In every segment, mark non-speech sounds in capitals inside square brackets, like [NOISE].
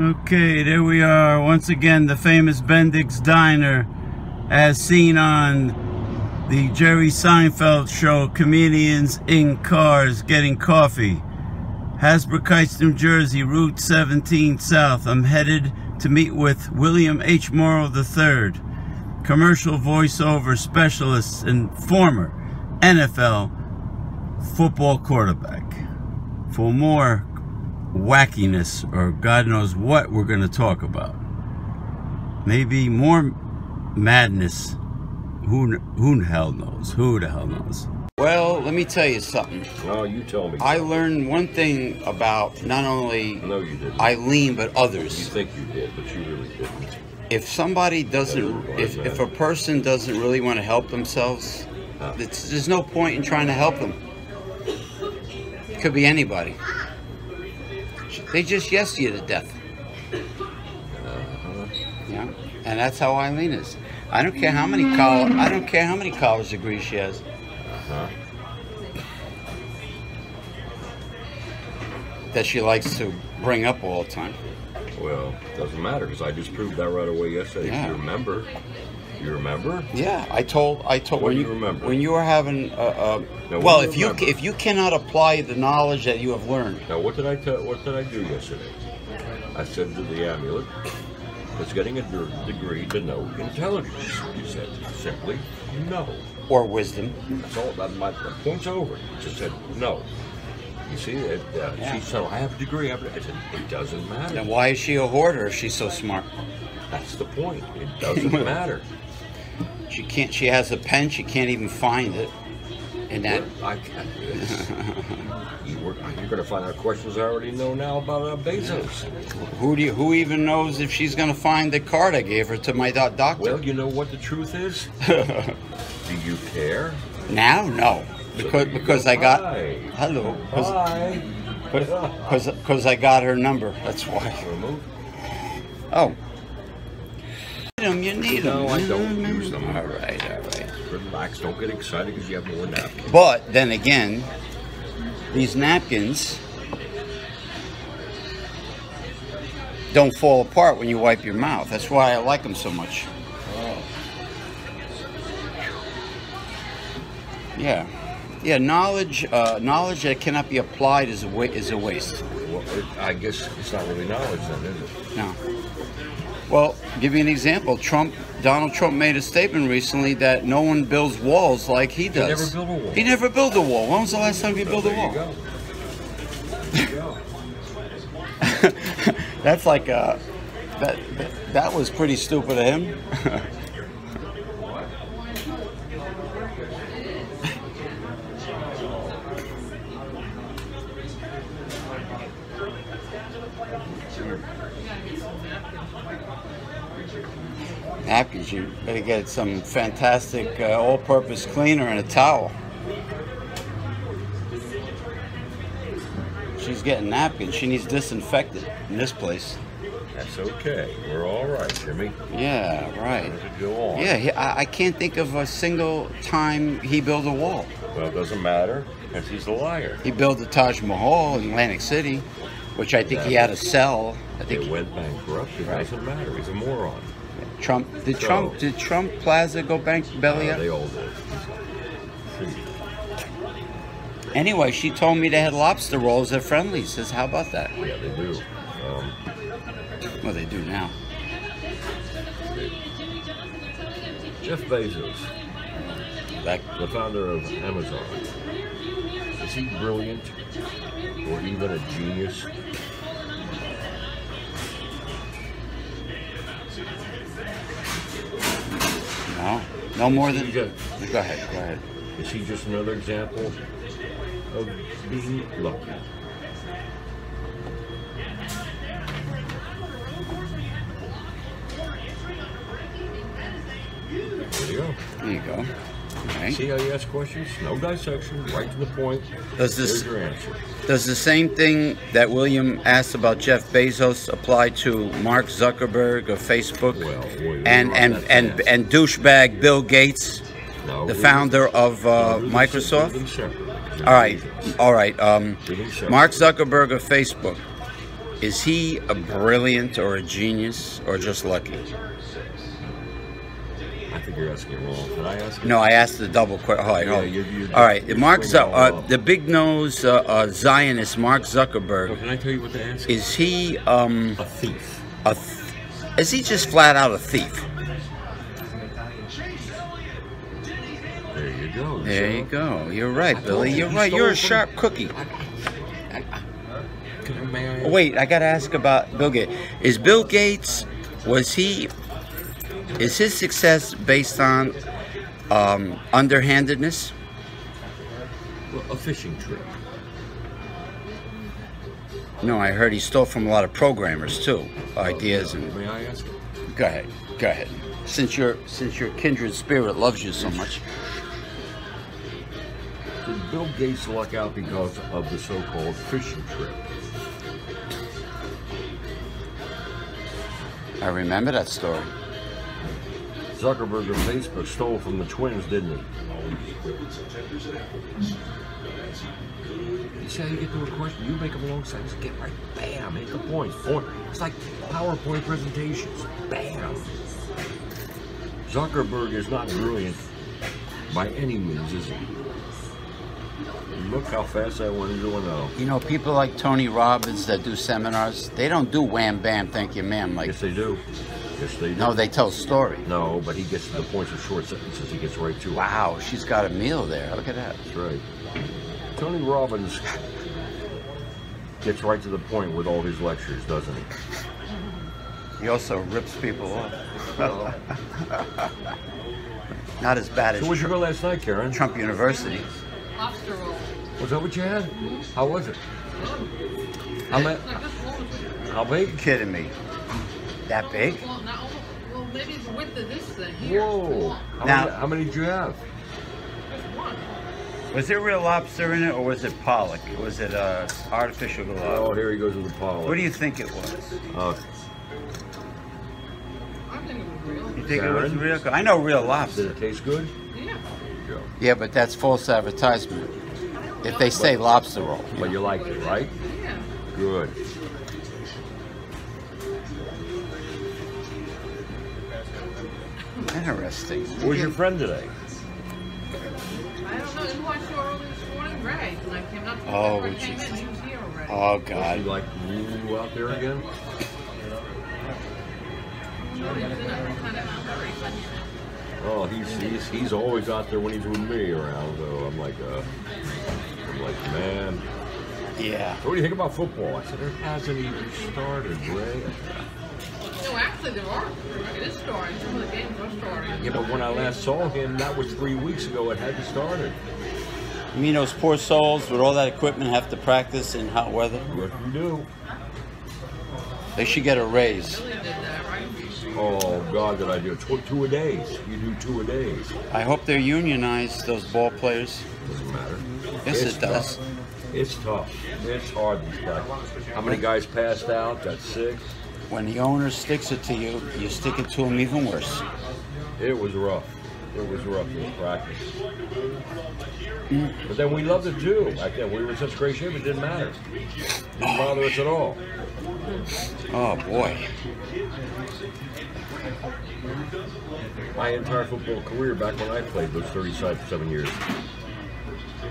Okay, there we are. Once again, the famous Bendix Diner, as seen on the Jerry Seinfeld show, Comedians in Cars Getting Coffee. Hasbrouck Heights, New Jersey, Route 17 South. I'm headed to meet with William H. Morrow III, commercial voiceover specialist and former NFL football quarterback. For more wackiness or God knows what we're going to talk about. Maybe more madness. Who, who the hell knows? Who the hell knows? Well, let me tell you something. No, you tell me. I learned one thing about not only No, you didn't. Eileen, but others. you think you did, but you really didn't. If somebody doesn't, if, if a person doesn't really want to help themselves, Huh. it's, there's no point in trying to help them. It could be anybody. They just yes you to death. Uh-huh. Yeah, and that's how Eileen is. I don't care how many college, I don't care how many college degrees she has. Uh-huh. That she likes to bring up all the time. Well, it doesn't matter because I just proved that right away yesterday. Yeah. You remember? You remember? Yeah, I told I told when you you remember? when you were having uh, uh, well if you if you cannot apply the knowledge that you have learned Now, what did I tell? What did I do yesterday? I said to the amulet, "It's getting a degree to know intelligence." You said simply no. or wisdom That's all. That my the point's over. Just said no. You see, it, uh, Yeah. she said, "I have a degree." I have a-" I said, "It doesn't matter." then why is she a hoarder if she's so smart? That's the point. It doesn't [LAUGHS] matter. She can't. She has a pen. She can't even find it. And that I can't. it's- [LAUGHS] you were, you're going to find out questions I already know now about uh, Bezos. who do you, who even knows if she's gonna find the card I gave her to my doc- doctor? Well, you know what the truth is. [LAUGHS] Do you care? now, no, because you because go. I got Hi. hello Hi. because because I got her number. That's why. Oh. Need 'em, You need them. No, I don't use them. All right, all right. Relax. Don't get excited because you have more napkins. But then again, these napkins don't fall apart when you wipe your mouth. That's why I like them so much. Yeah, yeah. Knowledge, uh, knowledge that cannot be applied is a wa- is a waste. Well, it, I guess it's not really knowledge then, is it? No. Well, give you an example. Trump, Donald Trump made a statement recently that no one builds walls like he does. He never built a wall. He never built a wall. When was the last time he built a there wall? you go. There you go. That's like uh, that, that. That was pretty stupid of him. [LAUGHS] Better get some fantastic uh, all-purpose cleaner and a towel. She's getting napkins. She needs disinfected in this place. That's okay. We're all right, Jimmy. Yeah, right. Yeah, he, I, I can't think of a single time he built a wall. Well, it doesn't matter because he's a liar. He built the Taj Mahal in Atlantic City, which I think he had to sell. I think It went bankrupt. It doesn't matter. He's a moron. Trump did So- Trump did Trump Plaza go bank belly Uh, up? they all did. Anyway, she told me they had lobster rolls at Friendly's. Says, how about that? yeah, they do. Um, Well, they do now. Jeff Bezos, Like, the founder of Amazon, is he brilliant or even a genius? No, no more than. Go ahead. Go ahead. Is he just another example of being lucky? There you go. There you go. All right. See how you ask questions? No dissection, right to the point. Does this- There's your answer. Does the same thing that William asked about Jeff Bezos apply to Mark Zuckerberg of Facebook Well, we- we and and and and douchebag Bill Gates, No, the founder of uh, no, we do them Microsoft? All right, all right. Um, Do them separately. Mark Zuckerberg of Facebook Is he a brilliant or a genius or just lucky? You're asking wrong. Did I ask? No, I asked the double question. All right, Yeah, hold on. you- you- all right. you're Mark, Zu- all uh, the big nose uh, uh, Zionist Mark Oh, Zuckerberg. can I tell you what to ask? Is he um a thief. a? Th- is he just flat out a thief? There you go. There So, you go. You're right, I Billy. you, You're right. You're a sharp cookie. I, I? Oh, wait, I got to ask about Bill Gates. Is Bill Gates was he? Is his success based on um, underhandedness? Well, a fishing trip. No, I heard he stole from a lot of programmers too, ideas and. May I ask? Go ahead. Go ahead. Since your since your kindred spirit loves you so much. Did Bill Gates luck out because of the so-called fishing trip? I remember that story. Zuckerberg of Facebook stole from the twins, didn't he? You see how you get to a question, you make them alongside, just get right, bam, hit the point. Point. It's like PowerPoint presentations, bam. Zuckerberg is not brilliant by any means, is he? Look how fast I went into a no. You know, people like Tony Robbins that do seminars, they don't do wham bam, thank you, ma'am. Like, Yes, they do. Yes, they do. no, they tell a story. No, but he gets to the points of short sentences. He gets right to it. Wow, she's got a meal there. Look at that. That's right. Tony Robbins gets right to the point with all his lectures, doesn't he? He also rips people off. Not as bad as So where'd you go last night, Karen? Trump University. lobster roll. Was that what you had? How was it? How, ma- Like this roll is, how big? Kidding me? That big? well, not almost, well, maybe the width of this thing here. Whoa! How, Now- many, how many did you have? Just one. Was there real lobster in it, or was it pollock? Was it uh, artificial Oh, here he goes with the pollock. What do you think it was? Uh, I think it was real. You think it was real? I know real did lobster. it taste good? Yeah. Yeah, but that's false advertisement. If they say lobster roll. But you liked it, right? Yeah. Good. Interesting. Where's your friend today? I don't know. Who I saw earlier this morning, Ray. When I came up, Oh, when I came in, he was here already. Oh Was he God. like woo out there again? He was in a kind of hurry, but Oh, he's, he's he's always out there when he's with me around. Though I'm like, uh, I'm like, man. Yeah. So what do you think about football? I said, it hasn't even started, Ray. No, actually, there are. It is starting. Some of the games are starting. Yeah, but when I last saw him, that was three weeks ago. It hadn't started. You mean those poor souls with all that equipment have to practice in hot weather? Yes, we do. They should get a raise. Billy did that, right? Oh God, did I do? Two, two a days? You do two a days? I hope they're unionized, those ball players. Doesn't matter. Yes, It's it does. tough. It's tough. It's hard. These guys. How many guys passed out? Got sick. When the owner sticks it to you, you stick it to him even worse. It was rough. It was rough in practice. Mm. But then we loved it too. Back then, we were in such great shape, it didn't matter. didn't bother us at all. Oh boy. My entire football career, back when I played, was 37 years.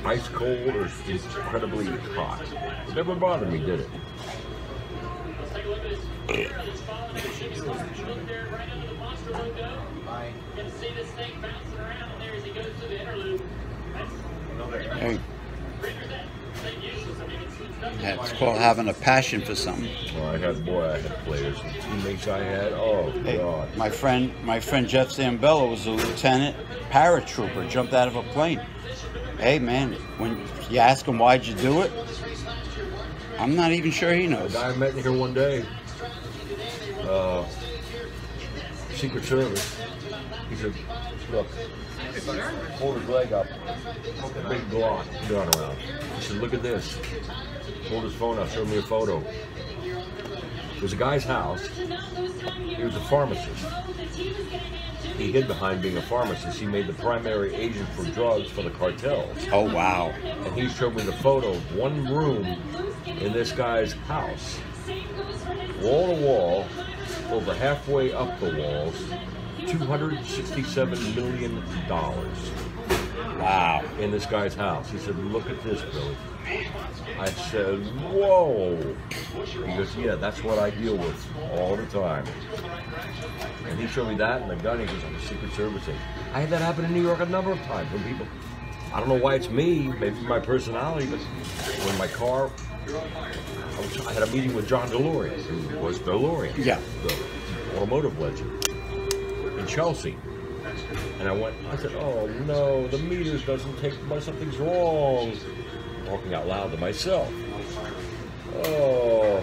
Ice cold or incredibly hot. It never bothered me, did it? Hey. It's called having a passion for something. Well, I had, boy, I had players, teammates I had. Oh, Hey, God. my friend, my friend Jeff Zambello was a lieutenant paratrooper, jumped out of a plane. Hey man, when you ask him why'd you do it, I'm not even sure he A knows. guy I met here one day, uh, Secret Service, he said, look, hold his leg up, a big Glock gun around. He said, look at this. Hold his phone out, showed me a photo. It was a guy's house. He was a pharmacist. He hid behind being a pharmacist. He made the primary agent for drugs for the cartels. Oh wow. And he showed me the photo of one room in this guy's house. wall to wall, over halfway up the walls, $267 million Wow. in this guy's house. He said, Look at this, Billy. I said, Whoa. He goes, Yeah, that's what I deal with all the time. And he showed me that and the gun. He goes, I'm a Secret Service agent. I had that happen in New York a number of times when people, I don't know why it's me, maybe my personality, but when my car, I, had a meeting with John DeLorean, who was DeLorean, Yeah. the automotive legend, in Chelsea. And I went, I said, oh no, the meters doesn't take, my something's wrong. Talking out loud to myself. Oh.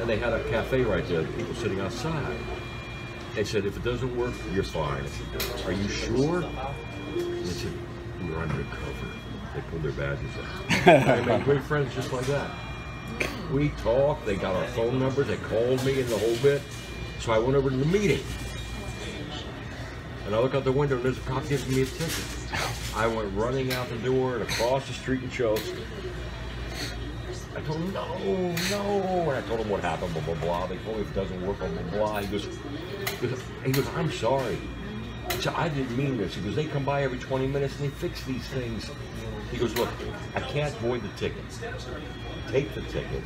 And they had a cafe right there, people sitting outside. They said, if it doesn't work, you're fine. Are you sure? And they said, we're undercover. They pulled their badges out. [LAUGHS] I made great friends just like that. We talked, they got our phone numbers, they called me and the whole bit. So I went over to the meeting. And I look out the window and there's a cop giving me a ticket. I went running out the door and across the street in Chelsea. I told him, no, no. And I told him what happened, blah, blah, blah. They told me it doesn't work, blah, blah, blah. He goes, he goes, I'm sorry. He said, I didn't mean this. He goes, they come by every 20 minutes and they fix these things. He goes, look, I can't void the ticket. Take the ticket.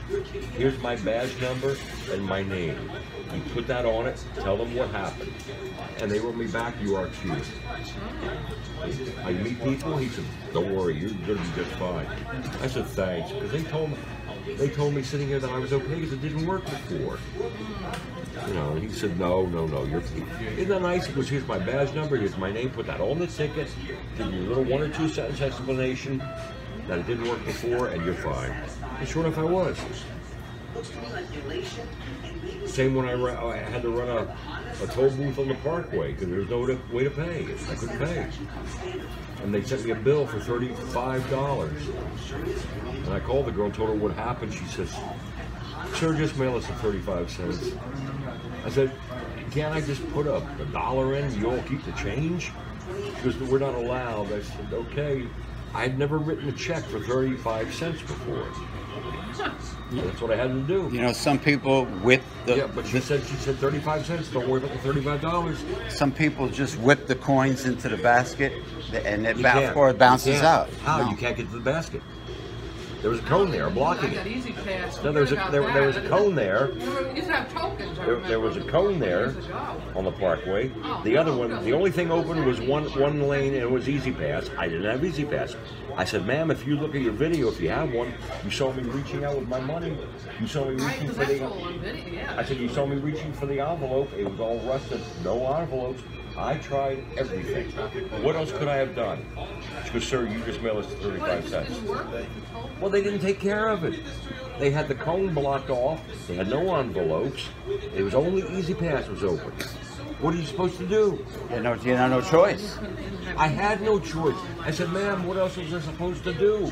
Here's my badge number and my name. You put that on it, tell them what happened. And they wrote me back, you are excused. I meet people, he said, don't worry, you're gonna be just fine. I said, thanks, because they told me, they told me sitting here that I was okay because it didn't work before. You know, he said, no, no, no, you're, isn't that nice? Goes, here's my badge number, here's my name, put that on the ticket, give you a little one or two sentence explanation that it didn't work before, and you're fine. Sure enough, I was. Same when I, ra- oh, I had to run a, a toll booth on the Parkway because there was no way to pay. I couldn't pay. And they sent me a bill for $35. And I called the girl told her what happened. She says, Sir, just mail us the 35 cents. I said, Can't I just put a, a dollar in? You all keep the change? Because We're not allowed. I said, Okay. I'd never written a check for 35 cents before. That's what I had to do. You know, some people with the, Yeah, but she said she said 35 cents. Don't worry about the 35 dollars. some people just whip the coins into the basket and it, bounce, or it bounces out. How? No. You can't get to the basket. There was a cone there blocking it. No, there was a there, there was a cone there. Remember, used to have tokens. There, there was a cone there on the Parkway. The other one, the only thing open was one one lane and it was E-ZPass. I didn't have E-ZPass. I said, ma'am, if you look at your video, if you have one, you saw me reaching out with my money. You saw me reaching for the. all on video, yeah. I said, you saw me reaching for the envelope. It was all rusted. No envelopes. I tried everything. What else could I have done? She goes, sir, you just mail us the 35 cents. didn't work? You told Well, they didn't take care of it. They had the cone blocked off. They had no envelopes. It was only E-ZPass was open. What are you supposed to do? You know, you know, no choice. I had no choice. I said, ma'am, what else was I supposed to do?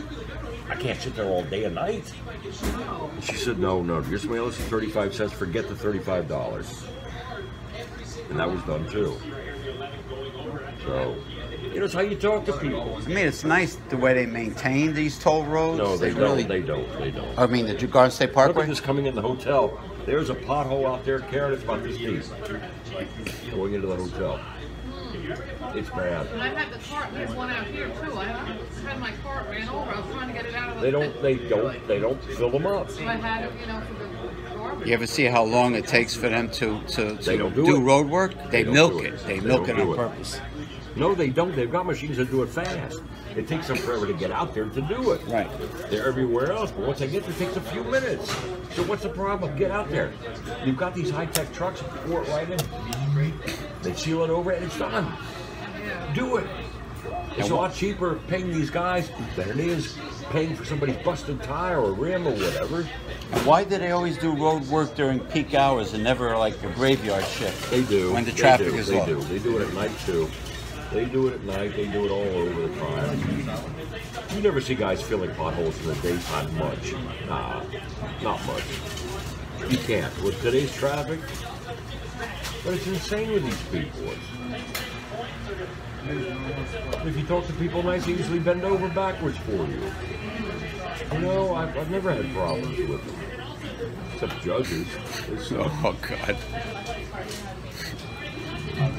I can't sit there all day and night. And she said, no, no, just mail us the 35 cents, forget the $35. And that was done too. So, you know, it's how you talk to people. I mean, it's nice the way they maintain these toll roads. No, they, don't. really. They don't. They don't. I mean, the Garden State Parkway. Look at Parkway. this coming in the hotel. There's a pothole out there, Karen. It's about this deep. Going into the hotel. It's bad. And I had the cart, there's one out here too. I had my cart ran over. I was trying to get it out of the They don't. They don't. They don't fill them up. So I had it, you know, for the garbage. You ever see how long it takes for them to to, to They don't do do, road work? They, They milk it. it. They, They milk it on it. purpose. No, they don't. They've got machines that do it fast. It takes them forever to get out there to do it. Right. They're everywhere else, but once they get there, it takes a few minutes. So what's the problem? Get out there. You've got these high-tech trucks, pour it right in. They seal it over, and it's done. Do it. It's a lot cheaper paying these guys than it is paying for somebody's busted tire or rim or whatever. And why do they always do road work during peak hours and never like a graveyard shift? They do. When the They traffic do. is They low. do. They do it at night too. They do it at night. They do it all over the time. You never see guys filling potholes in the daytime much. Nah, not much. You can't. With today's traffic, but it's insane with these people. If you talk to people nice, they usually bend over backwards for you. You know, I've, I've never had problems with them. Except judges. Uh, [LAUGHS] Oh God.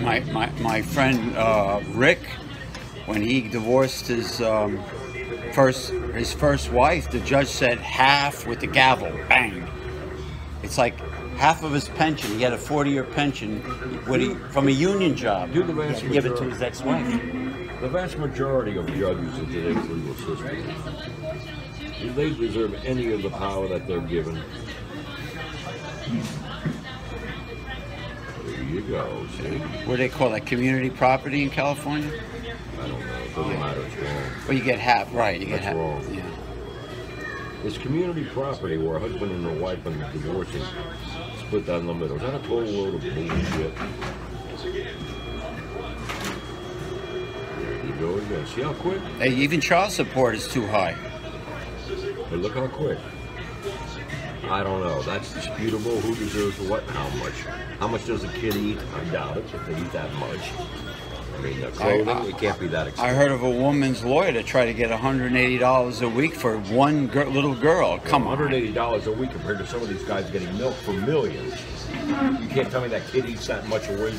My my my friend uh, Rick, when he divorced his um, first his first wife, the judge said half with the gavel, bang. It's like half of his pension. He had a forty-year pension when he, from a union job. Do the vast He gave it to his ex-wife. The vast majority of judges in today's legal system, do they deserve any of the power that they're given? There go. See, What do they call that? Community property in California? I don't know. It doesn't matter. It's wrong. Well, you get half, right? You get That's half. wrong. Yeah. It's community property where a husband and a wife, when divorcing, split down the middle. Is that a total load of bullshit? There you go again. See how quick? Hey, even child support is too high. But look how quick. I don't know. That's disputable. Who deserves what and how much? How much does a kid eat? I doubt it, if they eat that much. I mean, the clothing, I- it can't be that expensive. I heard of a woman's lawyer to try to get $180 a week for one gir- little girl. Come on. $180 a week compared to some of these guys getting milk for millions. You can't tell me that kid eats that much a week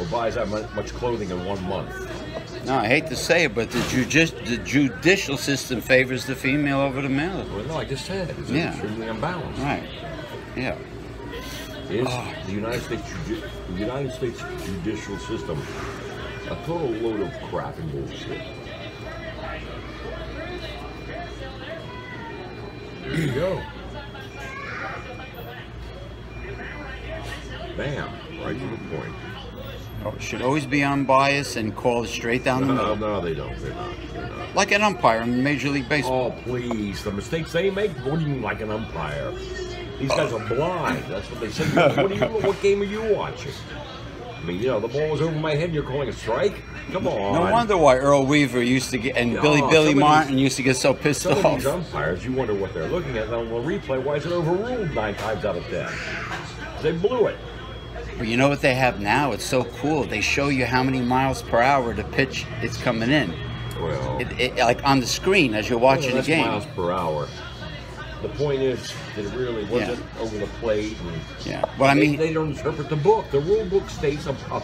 or buys that much clothing in one month. No, I hate to say it, but the, judici- the judicial system favors the female over the male. Well, no, I just said it's Yeah. extremely unbalanced. Right. Yeah. Is Ah. the United States judi- the United States judicial system a total load of crap and bullshit? There you go. Bam, right to the point. Should always be unbiased and call it straight down the No, middle. no, they don't. They're not. They're not. Like an umpire in Major League Baseball. Oh, please. The mistakes they make, what do you mean like an umpire? These guys are blind. That's what they say. What, do you, what game are you watching? I mean, you know, the ball was over my head and you're calling a strike? Come on. No wonder why Earl Weaver used to get, and No, Billy Billy Martin used to get so pissed Some of off. these umpires, you wonder what they're looking at. Then on the replay, why is it overruled nine times out of ten? They blew it. But you know what they have now? It's so cool. They show you how many miles per hour the pitch is coming in. Well, It, it, like on the screen as you're watching well, the game. miles per hour. The point is that it really wasn't over the plate. And Yeah. But I mean, they, don't interpret the book. The rule book states a, a,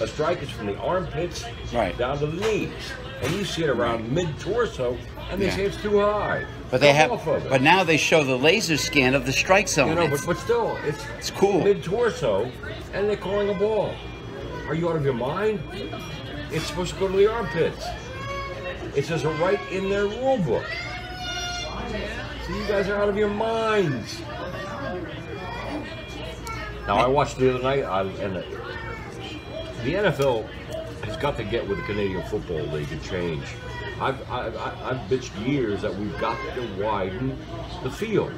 a strike is from the armpits Right. down to the knees, and you see it around mid torso, and they Yeah. say it's too high. But they have. off of it. But now they show the laser scan of the strike zone. you know, but, but still, it's It's cool. mid torso, and they're calling a ball. Are you out of your mind? It's supposed to go to the armpits. It says it right in their rule book. So you guys are out of your minds. Now I watched the other night, I, and the, the NFL has got to get with the Canadian Football League and change. I've, I've, I've bitched years that we've got to widen the field.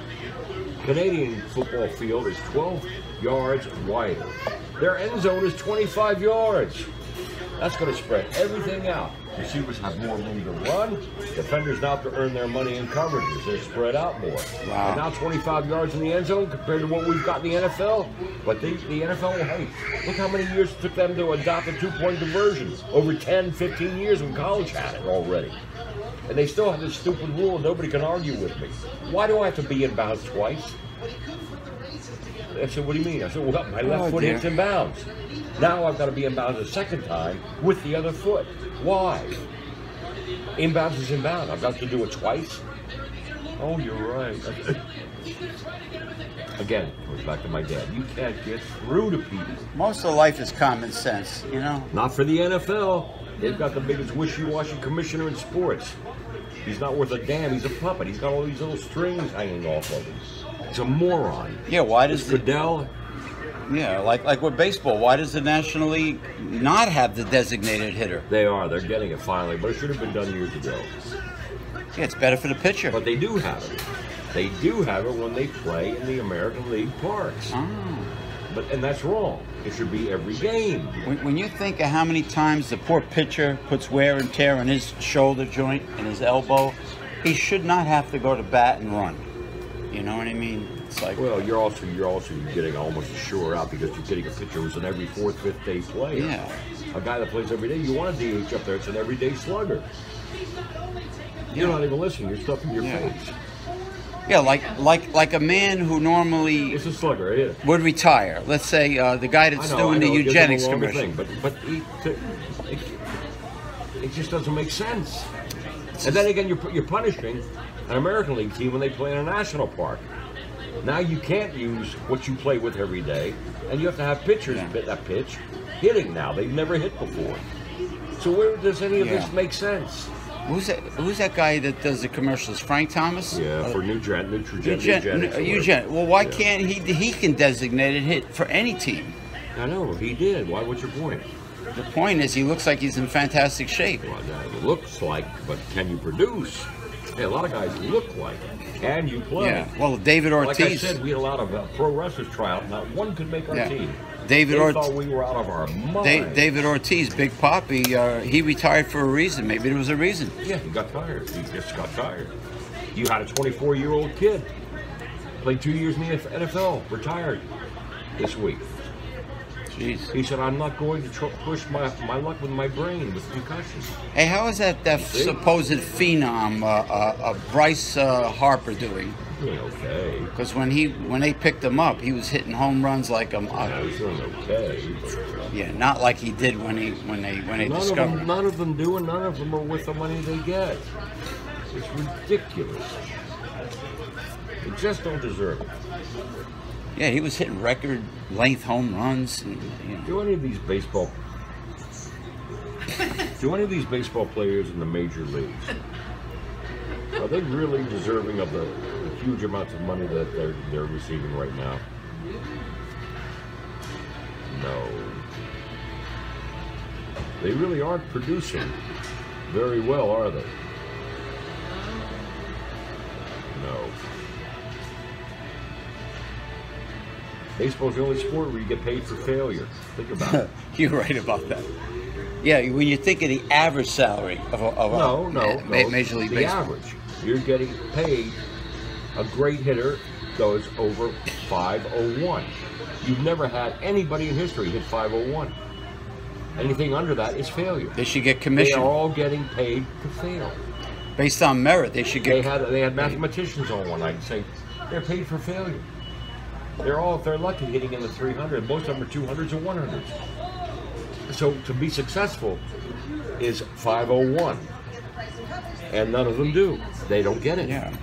Canadian football field is 12 yards wider. Their end zone is 25 yards. That's going to spread everything out. Receivers have more room to run. Defenders now have to earn their money in coverages. They're spread out more. Wow. And now 25 yards in the end zone compared to what we've got in the NFL. But the, the NFL, hey, look how many years it took them to adopt a two-point conversion. Over 10, 15 years when college had it already. And they still have this stupid rule. Nobody can argue with me. Why do I have to be in bounds twice? I said, what do you mean? I said, well, my left Oh, foot dear. hits in bounds. Now I've got to be in bounds a second time with the other foot. Why? Inbounds is inbound. I've got to do it twice. Oh, you're right. [LAUGHS] Again, goes back to my dad. You can't get through to people. most of life is common sense, you know. Not for the NFL. They've got the biggest wishy-washy commissioner in sports. He's not worth a damn. He's a puppet. He's got all these little strings hanging off of him. He's a moron. Yeah. Why This does the Yeah like like with baseball? Why does the National League not have the designated hitter? they are. They're getting it finally, but it should have been done years ago. Yeah, it's better for the pitcher. But they do have it. They do have it when they play in the American League parks. Ah. But and that's wrong. It should be every game. When, when you think of how many times the poor pitcher puts wear and tear on his shoulder joint and his elbow, he should not have to go to bat and run. You know what I mean? It's like, Well, you're also you're also getting almost a sure out because you're getting a pitcher who's an every fourth, fifth day player. Yeah. A guy that plays every day. You want a DH up there. It's an everyday slugger. You're not even listening. You're stuffing your Yeah. face. Yeah, like like like a man who normally It's a slugger. It is. would retire. Let's say uh, the guy that's know, doing the know, it gives them a Nugenix commercial. Thing, but but he, it, it just doesn't make sense. And then again, you're you're punishing an American League team when they play in a national park. Now you can't use what you play with every day, and you have to have pitchers Yeah. hit that pitch hitting now. They've never hit before. So where does any of Yeah. this make sense? Who's that? Who's that guy that does the commercials? Frank Thomas. Yeah, Uh, for Nugen, Nutrigen, Eugen, eugenics. or Eugen. whatever. Well, why Yeah. can't he? He can designate a hit for any team. I know he did. Why? What's your point? The point is, he looks like he's in fantastic shape. Well, that looks like, but can you produce? Hey, a lot of guys look like. and you play? Yeah. Well, David Ortiz. Like I said, we had a lot of uh, pro wrestlers try out. Not one could make our Yeah. team. David Ortiz. thought we were out of our minds. David Ortiz, Big Papi, uh, he retired for a reason. Maybe there was a reason. Yeah, he got tired. He just got tired. You had a 24-year-old kid, played two years in the NFL, retired this week. Jeez. He said, "I'm not going to tr- push my my luck with my brain with concussion." Hey, how is that that see? supposed phenom, uh, uh, uh, Bryce uh, Harper, doing? Doing okay. Because when he when they picked him up, he was hitting home runs like a. Yeah, uh, he's doing okay. yeah, not like he did when he when they when they None of discovered them, him. none of them do, and none of them are worth the money they get. It's ridiculous. They just don't deserve it. Yeah, he was hitting record length home runs. And, you know. Do any of these baseball? do any of these baseball players in the major leagues? Are they really deserving of the, the huge amounts of money that they're they're receiving right now? No. They really aren't producing very well, are they? No. Baseball's the only sport where you get paid for failure. Think about it. [LAUGHS] You're right about that. Yeah, when you think of the average salary of a, of a No, no, ma- no. Major League the Baseball. average. You're getting paid. A great hitter goes over 501. You've never had anybody in history hit 501. Anything under that is failure. They should get commission. They are all getting paid to fail. based on merit. They should They get. had they had mathematicians on one night say they're paid for failure. They're all, if they're lucky, hitting in the 300. Most of them are 200s or 100s. So to be successful is 501. And none of them do. They don't get it. Yeah,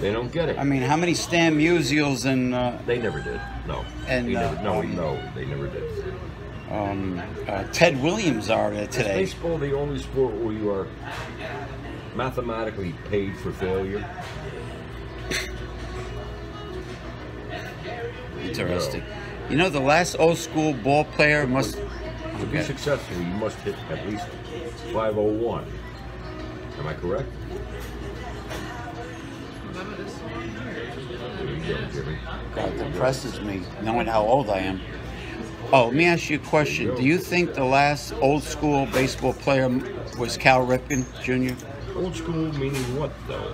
They don't get it. I mean, how many Stan Musials and uh, they never did. No. And, they never, uh, no, um, no, they never did. um, uh, Ted Williams are there Is today? baseball the only sport where you are mathematically paid for failure? Interesting. You know, the last old school ball player must. To be Okay. successful, you must hit at least 501. Am I correct? Remember this one? There you go, Jimmy. God, depresses me knowing how old I am. Oh, let me ask you a question. Do you think the last old school baseball player was Cal Ripken Jr.? Old school meaning what, though?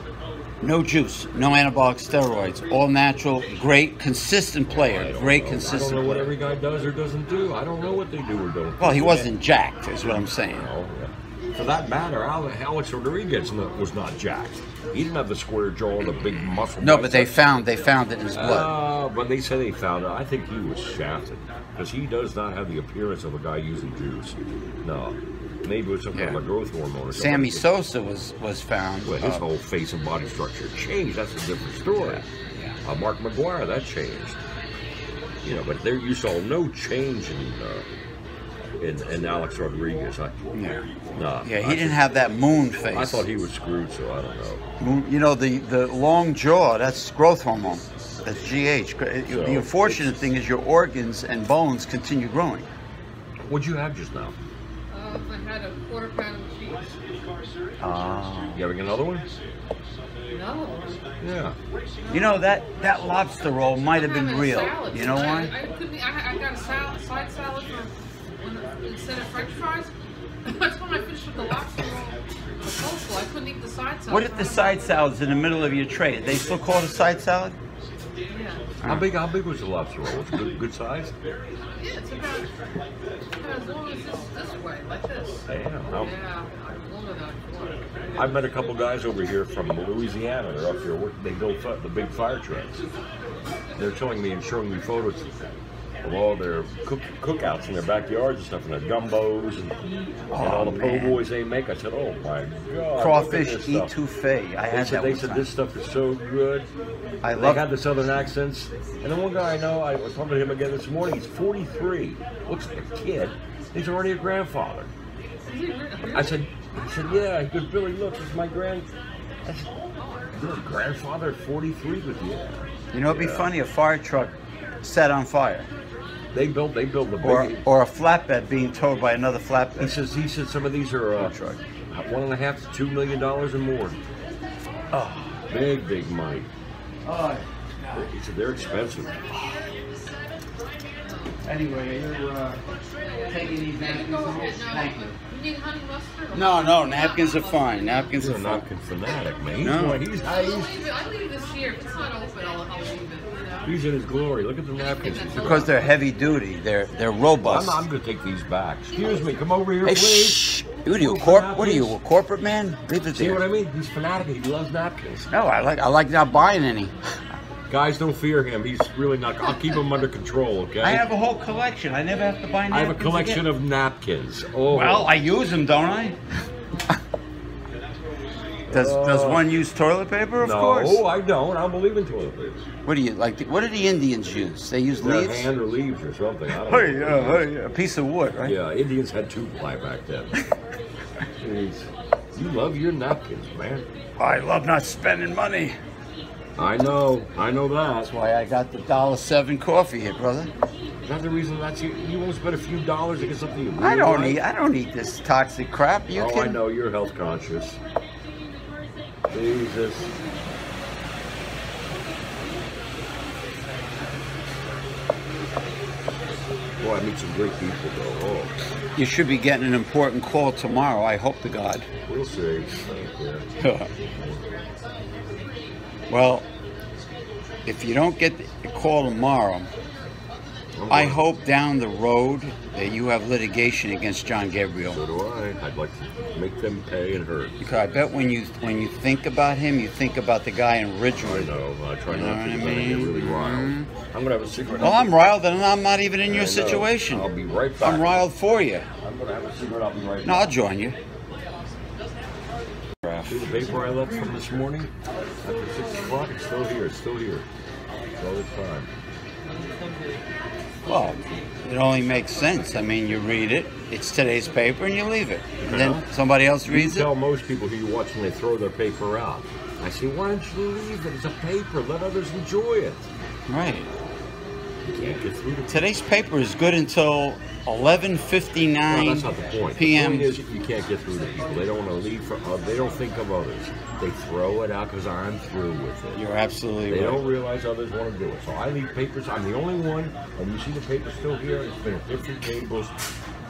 No juice, no anabolic steroids, all natural, great, consistent player, great, consistent. I don't know what player. every guy does or doesn't do. I don't know what they do or don't. Well, he wasn't jacked, is what I'm saying. Oh, yeah. For that matter, Ale- Alex Rodriguez was not jacked. He didn't have the square jaw and the big muscle. No, but they found they found it in his blood. Uh, but they said they found it. I think he was shafted because he does not have the appearance of a guy using juice. No, maybe it was some kind of a growth hormone. Or Sammy. Sosa was was found. Well, his uh, whole face and body structure changed. That's a different story. Uh, Mark McGwire, that changed. You know, but there you saw no change in uh, in, in Alex Rodriguez. I, yeah. nah, Yeah, I he didn't just- have that moon face. I thought he was screwed, so I don't know. Moon- You know, the, the long jaw, that's growth hormone. That's GH. The unfortunate thing is your organs and bones continue growing. What'd you have just now? Uh, I had a quarter pound of cheese. Ah. You having another one? No. Yeah. You know, that, that lobster roll might have been real. salad. You know why? I, couldn't, e, I, I got a salad, side salad for when, instead of French fries. That's [LAUGHS] when I finished with the lobster roll. The coleslaw. I couldn't eat the side salad. What if the side salad's in the middle of your tray? They still call it a side salad? Yeah. How big? How big was the lobster roll? Was it good, good size? Yeah, it's about, about as long as this, this way, like this. Damn. How, Yeah, I'm longer than I met a couple guys over here from Louisiana. They're up here. work- They build the big fire trucks. They're showing me and showing me photos of all their cook, cookouts in their backyards and stuff, and their gumbos and, and all the oh, po' boys they make. I said, "Oh my god!" Crawfish look at this stuff." etouffee. I They had said, that they said time. this stuff is so good. I They love had the southern accents. And then one guy I know, I was talking to him again this morning. He's 43, looks like a kid. He's already a grandfather. I said, I said, yeah. He goes, Billy, look, it's my grand. I said, you're grandfather, 43, but yeah. You know, it'd be funny a fire truck set on fire, They built, they built the or big. or a flatbed being towed by another flatbed. He flatbed. says, he said some of these are uh, truck. one and a half to two million dollars and more. Oh, Big, big money. oh. He said they're expensive. Anyway, you're uh, taking these There you go ahead now. Thank you. You need honey mustard? No, no, napkins are fine. Napkins He's are a fine. napkin fanatic, man. He's, No. one- he's, I'll he's, leave it. I leave this here. If it's not open, I'll, I'll leave it. You know. he's in his glory. Look at the napkins. Because they're heavy duty. They're they're I'm, robust. I'm going to take these back. Excuse me. Come over here, Hey, please. shh! What are you, a Move corp? What are you, a corporate man? Leave it See there. what I mean? He's fanatic. He loves napkins. No, I like I like not buying any. Guys, don't fear him. He's really not. I'll keep him under control, okay? I have a whole collection. I never have to buy napkins. I have a collection again. of napkins. Oh. Well, I use them, don't I? [LAUGHS] does Does Uh, one use toilet paper? Of no, course. I don't. I don't believe in toilet paper. What do you like? The, what do the Indians use? They use Their leaves. hand or leaves or something. I don't [LAUGHS] Hey, know. uh, hey, a piece of wood, right? Yeah, Indians had two ply back then. [LAUGHS] Jeez. You love your napkins, man. I love not spending money. I know. I know that. That's why I got the dollar seven coffee here, brother. Is that the reason that's you? You won't spend a few dollars to get something you really I don't like? eat. I don't eat this toxic crap. You oh, can. I know you're health conscious. Jesus. Boy, I meet some great people though. Oh, You should be getting an important call tomorrow. I hope to God. we'll see. Yeah. [LAUGHS] well, if you don't get the call tomorrow, I'm I hope down the road that you have litigation against John Gabriel. So do I. I'd like to make them pay and hurt. Because I bet when you when you think about him, you think about the guy in Ridgewood. I know. I try you know not to. I mean? get really riled. Mm -hmm. I'm gonna have a cigarette. Well, I'm riled, and I'm not even in I your know. situation. I'll be right back. I'm riled for you. I'm gonna have a cigarette. I'll be right No, back. I'll join you. See the paper I left from this morning? After six o'clock, it's still here. It's still here. It's all the time. Well, it only makes sense. I mean, you read it, it's today's paper, and you leave it. And then somebody else You reads it. tell most people who you watch when they throw their paper out. I say, why don't you leave it? It's a paper. Let others enjoy it. Right. You can't get through to Today's paper is good until Well, 11:59 that's not the point. p.m. The point is you can't get through to people. They don't want to leave for. Uh, they don't think of others. They throw it out because I'm through with it. You're absolutely They right. don't realize others want to do it. So I leave papers. I'm the only one, and you see the paper still here. It's been at different tables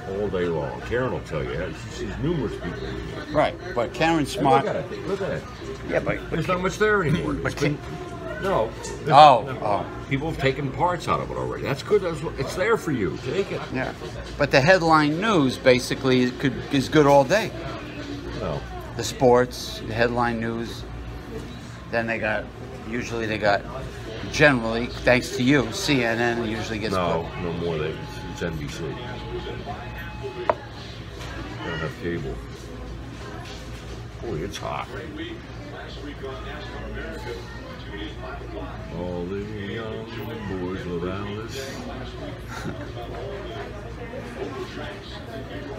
all day long. Karen will tell you. She sees numerous people in here. Right, but Karen And Smart. look at it. Look at it. Yeah, but, There's not much there anymore. But It's been- no. Oh, no. oh. People have taken parts out of it already. That's good. That's, it's there for you. Take it. yeah, but the headline news basically could is good all day. No. The sports, the headline news. Then they got usually they got generally thanks to you CNN usually gets No, no more. They, it's, NBC. Don't have cable. Boy, it's hot. All the young boys love Alice.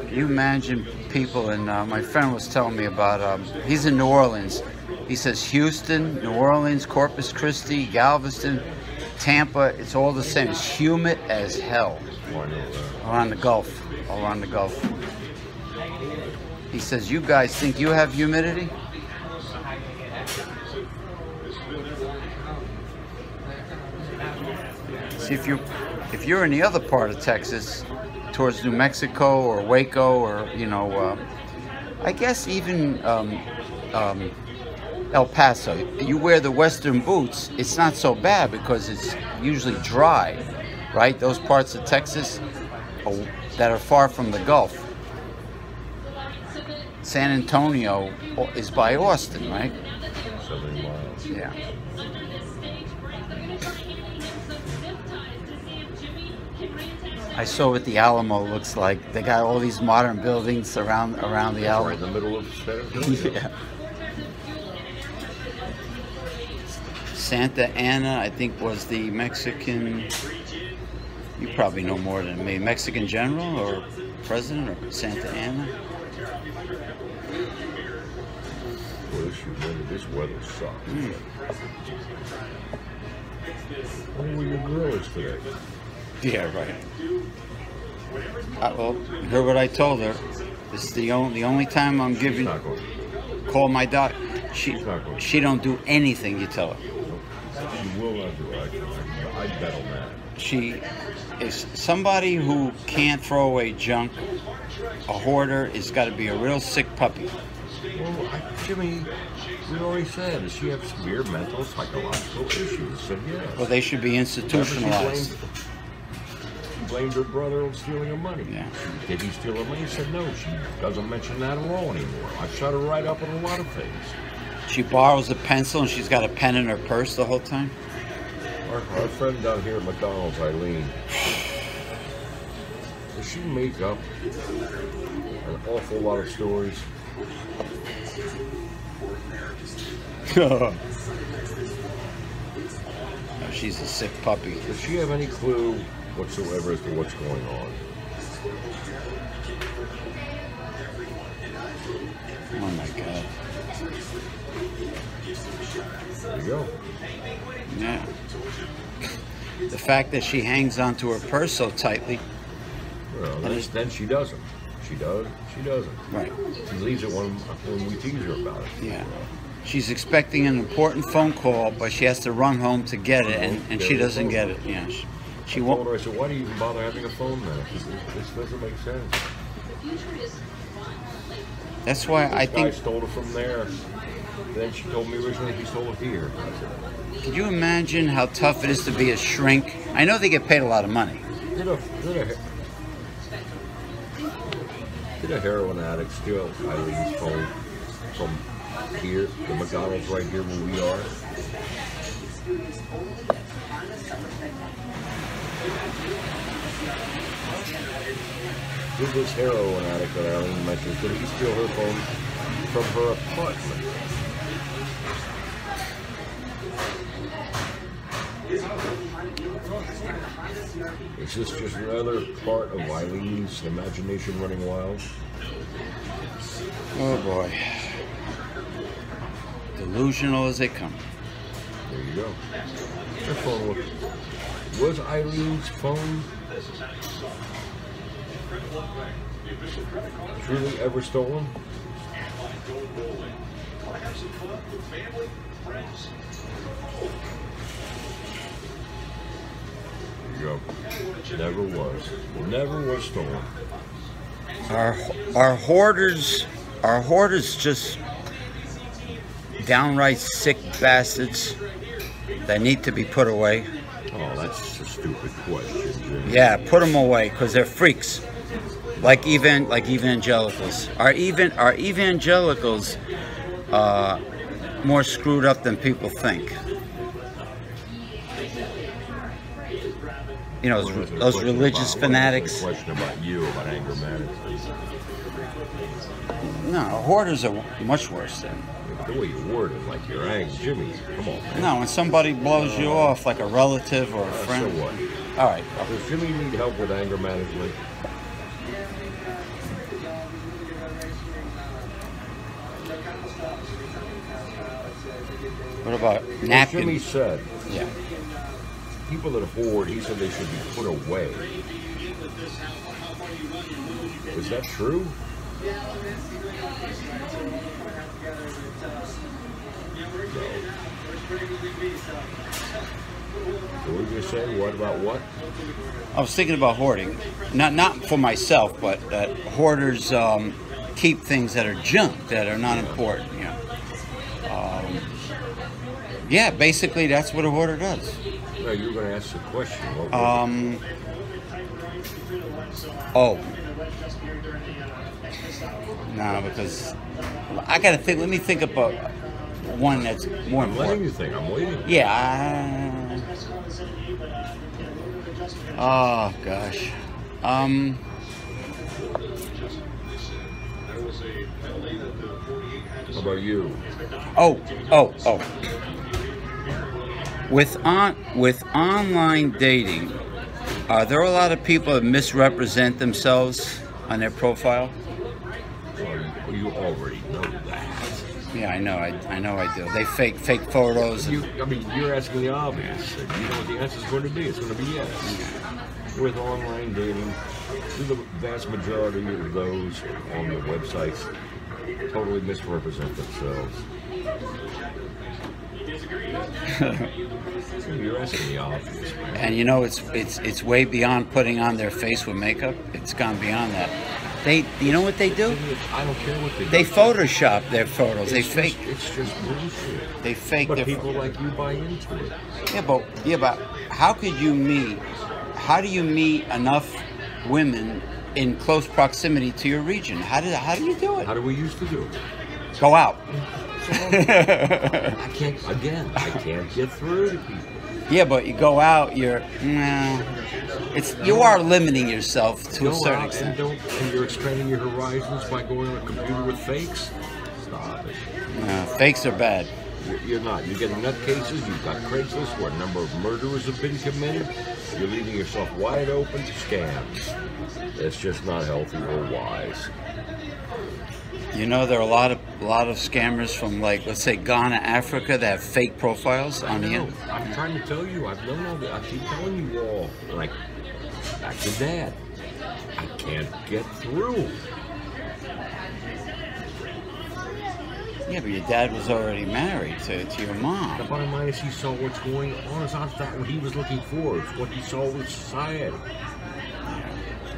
Can you imagine people? And uh, my friend was telling me about. Um, he's in New Orleans. He says Houston, New Orleans, Corpus Christi, Galveston, Tampa. It's all the same. It's humid as hell I know that. around the Gulf. All around the Gulf. He says, "You guys think you have humidity?" See if you if you're in the other part of Texas, towards New Mexico or Waco or you know, uh, I guess even um, um, El Paso, you wear the Western boots. It's not so bad because it's usually dry, right? Those parts of Texas are, that are far from the Gulf. San Antonio is by Austin, right? 70 miles. Yeah. I saw what the Alamo looks like. They got all these modern buildings around around the Alamo. Right in the middle of San Antonio. yeah. Santa Anna, I think, was the Mexican. You probably know more than me. Mexican general or president or Santa Anna? Well, this humidity, this weather sucks. Hmm. When were your grillers today? Yeah, right. Uh, well, you heard what I told her. This is the only the only time I'm giving. Call my doc. She She's not going. she don't do anything you tell her. She will not do it. I, bet on that. She is somebody who can't throw away junk. A hoarder is got to be a real sick puppy. Well, I, Jimmy, we already said, she have severe mental, psychological issues? Said yes. Well, they should be institutionalized. Blamed, her brother on stealing her money. Yeah. Did he steal her money? She said no. She doesn't mention that at all anymore. I shut her right up on a lot of things. She borrows a pencil and she's got a pen in her purse the whole time. Our, our friend down here at McDonald's, Eileen, does she make up an awful lot of stories? [LAUGHS] She's a sick puppy. Does she have any clue whatsoever as to what's going on? Oh my god. There you go. Yeah. The fact that she hangs onto her purse so tightly. Well, then, then she doesn't. She does. She doesn't. Right. She leaves it when when we tease her about it. Yeah. She's expecting an important phone call, but she has to run home to get it, and, and she doesn't get it. Yeah. She, she I told won't. her, I said, why do you even bother having a phone then? She This doesn't make sense. That's why I guy think. stole it from there. Then she told me originally he stole it here. Could you imagine how tough it is to be a shrink? I know they get paid a lot of money. Did a did a did a heroin addict steal Eileen's phone from here, the McDonald's right here where we are? Did this heroin addict that Eileen mentioned, did he steal her phone from her apartment? Is this just another part of Eileen's imagination running wild? Oh boy. Delusional as they come. There you go. Was, Eileen's phone truly ever stolen? Go. Never was. Never was stolen. Our our hoarders, our hoarders, just downright sick bastards that need to be put away. Oh, that's a stupid question. Yeah, put them away because they're freaks. Like even like evangelicals. Are even are evangelicals uh, more screwed up than people think? You know, those, those religious about- fanatics. question about you, about anger management. No, hoarders are much worse than. The way you word it, like you're angry. Jimmy, come on, man. No, when somebody blows you off, like a relative or a Uh, so friend. what? All right. Does Jimmy need help with anger management? What about Well, Jimmy napkins? said Yeah. people that are bored, he said they should be put away. Is that true? What did you say? What about what? I was thinking about hoarding, not not for myself, but that hoarders um, keep things that are junk that are not important. You know. Um, yeah, basically that's what a hoarder does. No, you were going to ask the question. Um, oh, No, because I gotta think. Let me think about one that's more I'm important. you think. I'm waiting. Yeah. I- oh gosh. Um. How about you? Oh. Oh. Oh. With on with online dating, are there a lot of people that misrepresent themselves on their profile? Well, you already know that. Yeah, I know. I, I know. I do. They fake fake photos. You, I mean, you're asking the obvious. You know what the answer is going to be. It's going to be yes. With online dating, the vast majority of those on the websites totally misrepresent themselves. [LAUGHS] you're asking the obvious. man. and you know, it's it's it's way beyond putting on their face with makeup. It's gone beyond that. They, you know what they do? I don't care what they do. They. Photoshop their photos. They It's just- fake. It's just bullshit. They fake But people like you buy into it. Yeah, but yeah, but how could you meet? How do you meet enough women in close proximity to your region? How do how do you do it? How do we used to do it? Go out. [LAUGHS] I can't, again, I can't get through to people. Yeah, but you go out, you're no. It's you are limiting yourself to a certain and extent. don't, and you're expanding your horizons by going on a computer with fakes? Stop it. No, fakes are bad. You're, you're not. You're getting nutcases. You've got Craigslist where a number of murders have been committed. You're leaving yourself wide open to scams. It's just not healthy or wise. You know, there are a lot of a lot of scammers from like let's say Ghana, Africa that have fake profiles on the end. I'm trying to tell you. I've known all that. I keep telling you all. Like, back to dad. I can't get through. Yeah, but your dad was already married to, to your mom. The bottom line is he saw what's going on. It's not that what he was looking for. It's what he saw with society.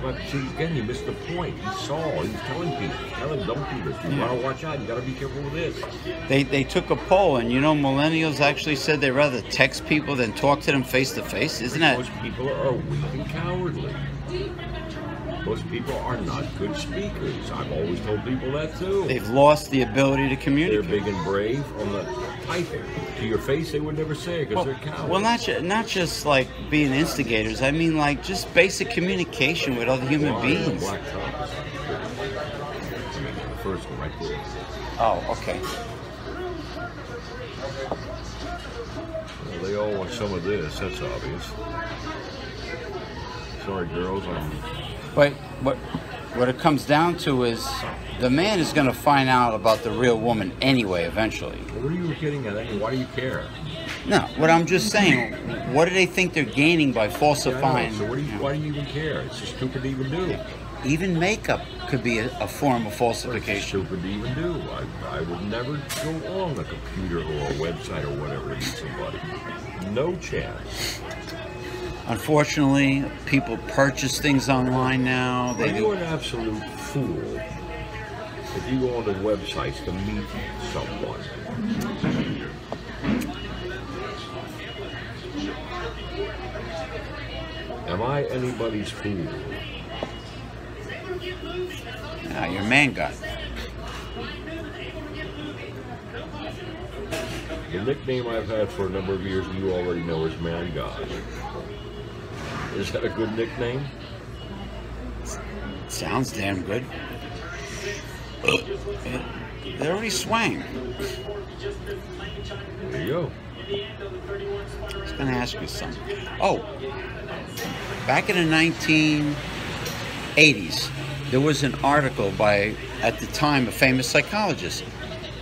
But see, again, you missed the point. He saw. He was telling people, telling don't do this. You Yeah. gotta watch out. You gotta be careful with this. They they took a poll, and you know, millennials actually said they rather text people than talk to them face to face. Isn't that? Most people are weak and cowardly. Most people are not good speakers. I've always told people that too. They've lost the ability to communicate. They're big and brave on the typing. To your face, they would never say it because Well, they're cowards. well, not ju- not just like being instigators. I mean, like just basic communication with other human the beings. Black top. I mean, the first one right there. Oh, okay. Well, they all want some of this, that's obvious. Sorry, girls, I'm. But what what it comes down to is the man is going to find out about the real woman anyway, eventually. What are you getting at? Why do you care? No, what I'm just saying, what do they think they're gaining by Yeah, falsifying? So what do you, why do you even care? It's just stupid to even do. Even makeup could be a, a form of It's falsification. stupid to even do. I, I would never go on a computer or a website or whatever to meet somebody. No chance. Unfortunately, people purchase things online now. They Are you do. an absolute fool if you go onto websites to meet someone? Am I anybody's fool? Yeah, your man got. The nickname I've had for a number of years, you already know, is Man God. Is that a good nickname? Sounds damn good. They already swang. There you go. I was going to ask you something. Oh, back in the 1980s, there was an article by, at the time, a famous psychologist.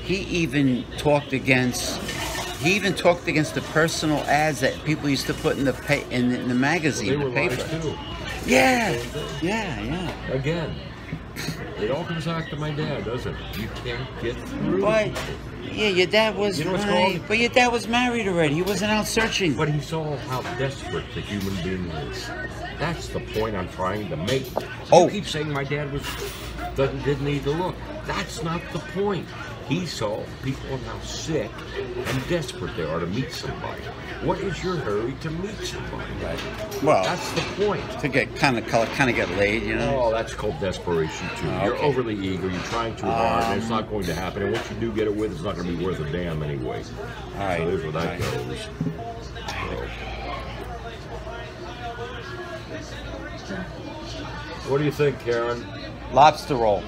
He even talked against. He even talked against the personal ads that people used to put in the pa- in, the, in the magazine, They the paper. Yeah, yeah, yeah. Again, it all comes back to my dad, doesn't it? You can't get through. But yeah, your dad was You know what's right, called? but your dad was married already. He wasn't out searching. But he saw how desperate the human being is. That's the point I'm trying to make. Oh. You keep saying my dad was doesn't didn't need to look. That's not the point. He saw people and how sick and desperate they are to meet somebody. What is your hurry to meet somebody? Right. Well, That's the point. to get kind of kind of get laid, you know. Oh, that's called desperation too. Oh, You're overly eager. You're trying too hard, and it's not going to happen. And once you do get it with, it's not going to be worth a damn anyway. All right. So there's where that right. goes. So. What do you think, Karen? Lobster roll.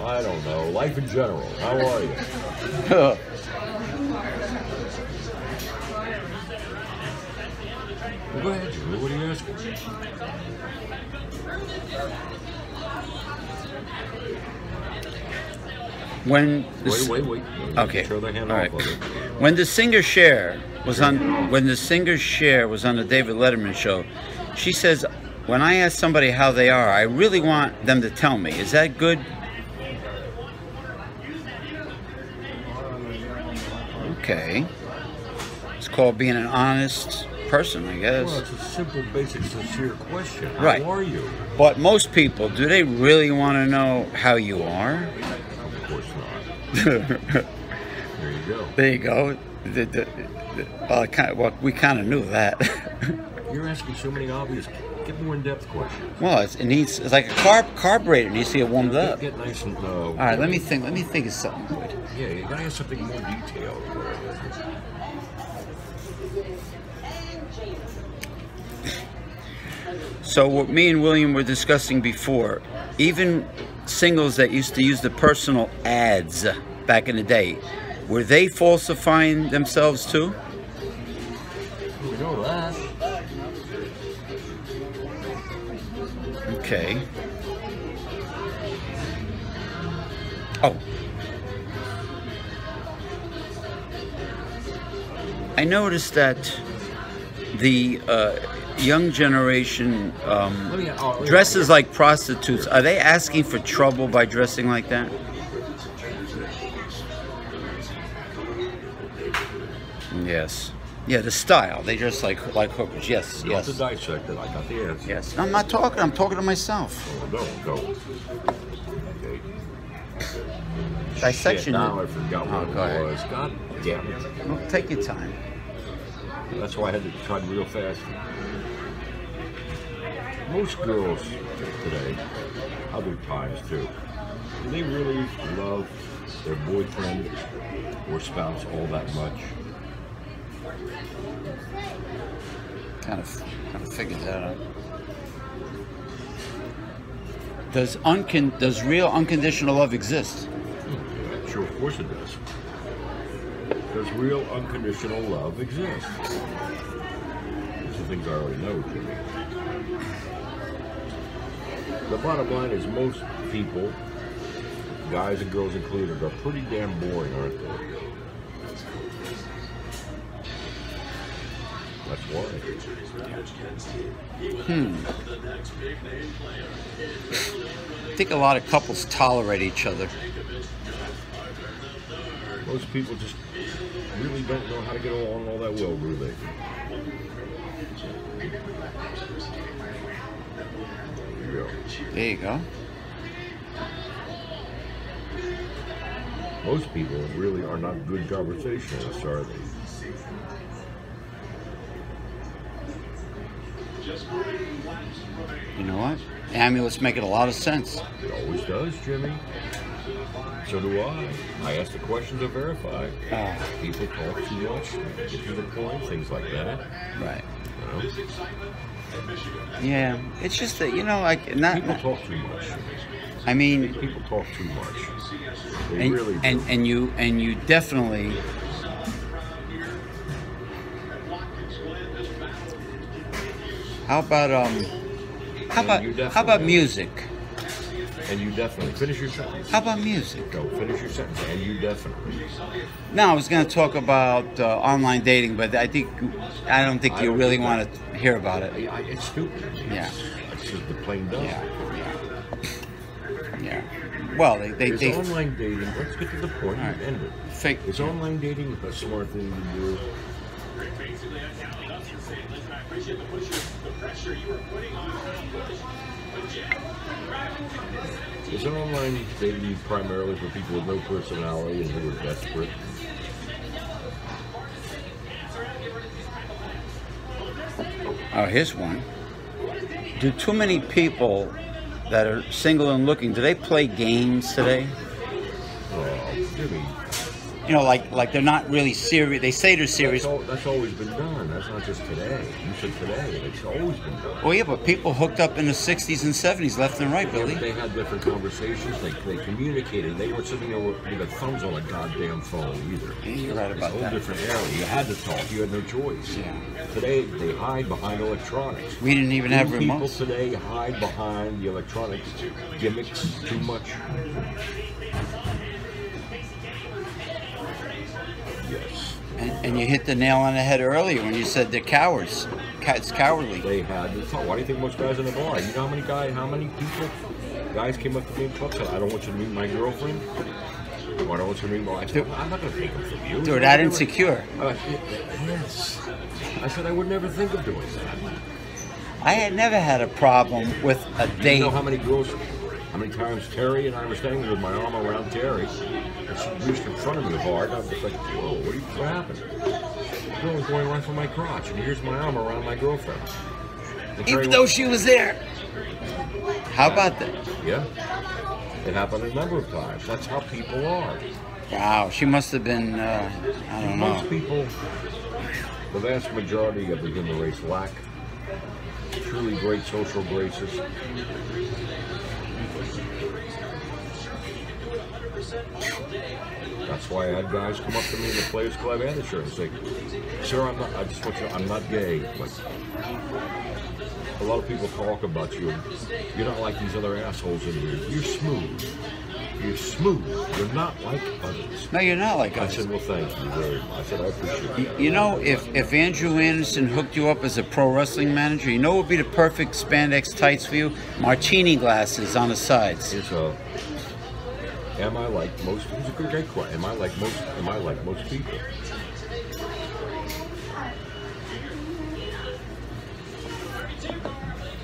I don't know. Life in general. How are you? Well, go ahead, Julie. What are you asking? when the Wait, s- wait, wait. Okay. Tear the hand All off right. of it. When the singer Cher was on when the singer Cher was on the David Letterman show, she says, "When I ask somebody how they are, I really want them to tell me. Is that good?" Okay. It's called being an honest person, I guess. Well, it's a simple, basic, sincere question. How Right. are you? But most people, do they really want to know how you are? Of course not. [LAUGHS] There you go. There you go. The, the, the, well, kind well, we kind of knew that. [LAUGHS] You're asking so many obvious, get more in-depth questions. well, it's, it needs it's like a carb carburetor. Needs to get warmed Get, up. get nice and. low. All right, let me think. Let me think of something good. Yeah, you gotta have something more detailed. So what me and William were discussing before, even singles that used to use the personal ads back in the day, were they falsifying themselves too? We know that. Okay. Oh. I noticed that the uh, young generation um, me- oh, yeah. dresses like prostitutes. Are they asking for trouble by dressing like that? Yes. Yeah, the style. They just like like hookers. Yes, Not yes. to dissect it. I got the answer. Yes. No, I'm not talking. I'm talking to myself. Oh, don't go. Okay. Dissection. Shit, now I forgot Oh, go it ahead. was. God damn it. Well, take your time. That's why I had to cut real fast. Most girls today, other times too, do they really love their boyfriend or spouse all that much? Kind of, kind of figured that out. Does uncon does real unconditional love exist? Hmm. Sure, of course it does. Does real unconditional love exist? These are things I already know, Jimmy. The bottom line is most people, guys and girls included, are pretty damn boring, aren't they? That's why. Hmm. I think a lot of couples tolerate each other. Most people just really don't know how to get along all that well, do they? There you go. There you go. Most people really are not good conversationalists, are they? You know what? Amulets making a lot of sense. It always does, Jimmy. So do I. I ask the questions to verify. Ah, People talk too much, get to the point, things like that. right. You know? Yeah, it's just that you know, like not. People not- talk too much. I mean, People talk too much. They and, really do. and and you and you definitely. How about um? How about how about definitely- music? And you definitely finish your sentence. How about music? Go finish your sentence. And you definitely. No, I was going to talk about uh, online dating, but I think I don't think I you don't really think want that- to hear about it. I, I, it's stupid. Yeah. It's just the plain dumb. Yeah, yeah, yeah. Well, they they, Is they online dating, let's get to the point All right. and end it. fake. Is online dating a smart thing to do? Is it online dating primarily for people with no personality and who are desperate? Oh, here's one. Do too many people that are single and looking, do they play games today? Oh, You know, like like they're not really serious. They say they're that's, serious. that's always been done. That's not just today. You said today. It's always been done. Well, yeah, but people hooked up in the 60s and 70s, left and right, Yeah, Billy. they had different conversations. They, they communicated. They weren't sitting there with, their thumbs on a goddamn phone either. Yeah, you're right about It's a whole that. different era. You had to talk. You had no choice. Yeah. Today they hide behind electronics. We didn't even have Young People remotes. today hide behind the electronics gimmicks too much. And, and you hit the nail on the head earlier when you said they're cowards. It's cowardly. they had talk. Why do you think most guys in the bar? You know how many guys, how many people, guys came up to me clubs said, "I don't want you to meet my girlfriend." Or I don't want you to meet my. I said, I'm not going to take them from you. Dude, that insecure. Uh, yes. I said I would never think of doing that. I had never had a problem with a date. you know how many girls, how many times Terry and I were standing with my arm around Terry, and she reached in front of me hard, and I was like, whoa, what, are you, what happened? The girl was going right for my crotch, and here's my arm around my girlfriend. And Even though went, she was there. How about that? Yeah. It happened a number of times. That's how people are. Wow, she must have been, uh, I don't Most know. people, the vast majority of the human race lack truly great social graces. That's why I had guys come up to me in the Players Club and the shirt and say, "Sir, I'm not. I just want you. I'm not gay, but a lot of people talk about you. You're not like these other assholes in here. You're smooth. You're smooth. You're not like others." No, you're not like I us. said, "Well, thank you very much." I said, "I appreciate that." You know, if, if Andrew Anderson hooked you up as a pro wrestling manager, you know what would be the perfect spandex tights for you? Martini glasses on the sides. It's a. Am I like most? It's a good great question. Am I like most? Am I like most people?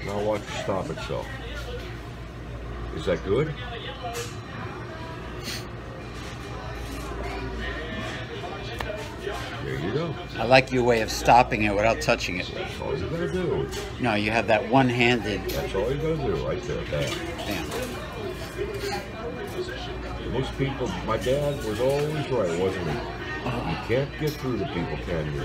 Now watch it stop itself. Is that good? There you go. I like your way of stopping it without touching it. That's all you gotta do. No, you have that one handed. That's all you gotta do right there. Bam. Most people, my dad was always right, wasn't he? You can't get through to people, can you?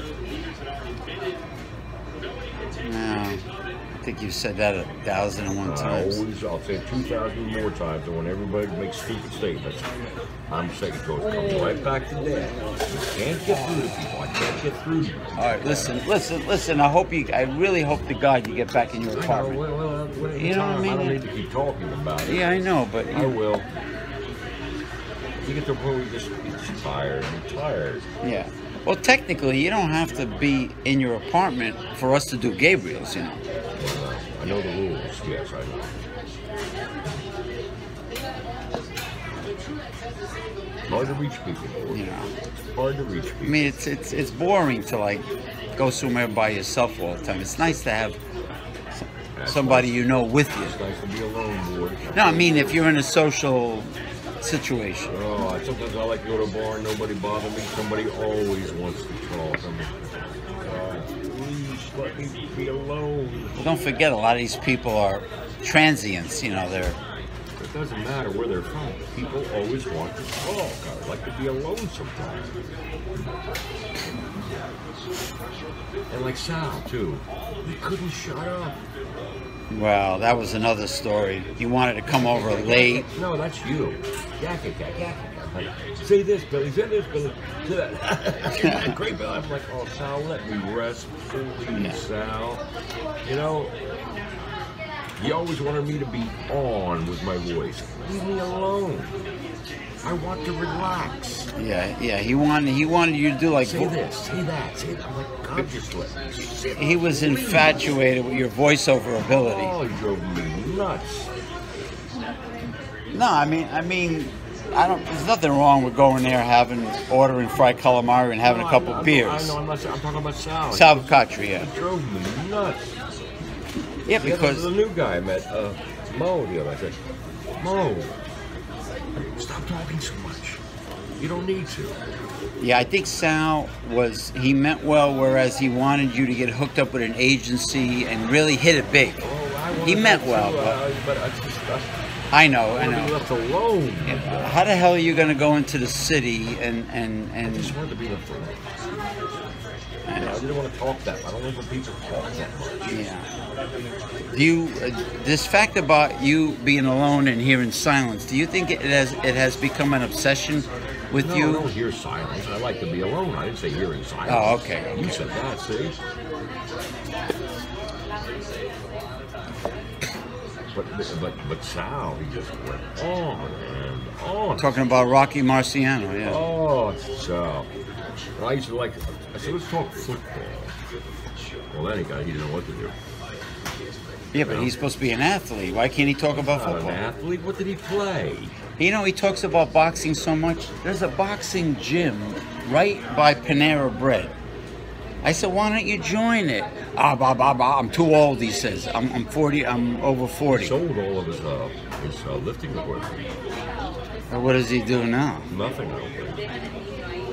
No, I think you've said that a thousand and one I times. always, I'll say 2,000 more times, and when everybody makes stupid statements, I'm saying it goes comes right back to that. You can't get through to people. I can't get through to people. All right, listen, listen, listen. I hope you. I really hope to God you get back in your I know, apartment. well, well, You know what I mean? I don't need to keep talking about it. Yeah, I know, but I you, will. You get to where you just, you're tired. You're tired. yeah. Well, technically, you don't have to be in your apartment for us to do Gabriel's. You know. Uh, I know the rules. Yes, I know. Hard to reach people. You know. It's hard to reach people. I mean, it's it's it's boring to like go somewhere by yourself all the time. It's nice to have somebody you know with you. It's nice to be alone, boy. No, I mean if you're in a social situation. Oh, I- sometimes I like to go to a bar and nobody bother me. Somebody always wants to talk. Like, God, please let me be alone. Well, don't forget, a lot of these people are transients. You know, they're It doesn't matter where they're from. People always want to talk. I like to be alone sometimes. And like Sal, too. He couldn't shut up. Well. That was another story. You wanted to come over late. No, that's you. Yak, yak, yak, yak, yak. Like, Say this, Billy. Say this, Billy. Say that. [LAUGHS] Great, Billy. I'm like, oh, Sal, let me rest, please, Yeah. Sal. You know, you always wanted me to be on with my voice. Leave me alone. I want to relax. Yeah, yeah. He wanted he wanted you to do like Say this, say that, say that. I'm like, God, just let sit. he was infatuated with your voiceover ability. Oh, you drove me nuts. No, I mean, I mean, I don't. There's nothing wrong with going there, having ordering fried calamari and having No, a couple I, I know- beers. I know, I'm not. I'm talking about Sal. Salvatore, yeah, He drove me nuts. yeah, because the new guy I met, uh, Mo the other. I said, Mo, stop talking so much. You don't need to. Yeah, I think Sal was he meant well, whereas he wanted you to get hooked up with an agency and really hit it big. Oh, He meant well, but- uh, but I just I, I know, I I know. left alone. How the hell are you going to go into the city and and and I just wanted to be left alone. I I didn't want to talk that. I don't like when people talk that much. Yeah. Do you uh, this fact about you being alone and hearing silence? Do you think it has it has become an obsession with No, you? I don't hear silence. I like to be alone. I didn't say hearing silence. Oh, okay, You said that, see? But but but Sal, he just went on and on. Talking about Rocky Marciano, yeah. Oh, Sal. I used to like. I said, let's talk football. Well, then he got. He didn't know what to do. Yeah, but he's supposed to be an athlete. Why can't he talk about Not an football? athlete. What did he play? You know, he talks about boxing so much. There's a boxing gym right by Panera Bread. I said, why don't you join it? Ah, bah, bah, bah. I'm too old, he says. I'm, I'm 40, I'm over 40. Sold all of his uh, his uh, lifting equipment. Well, what does he do now? Nothing.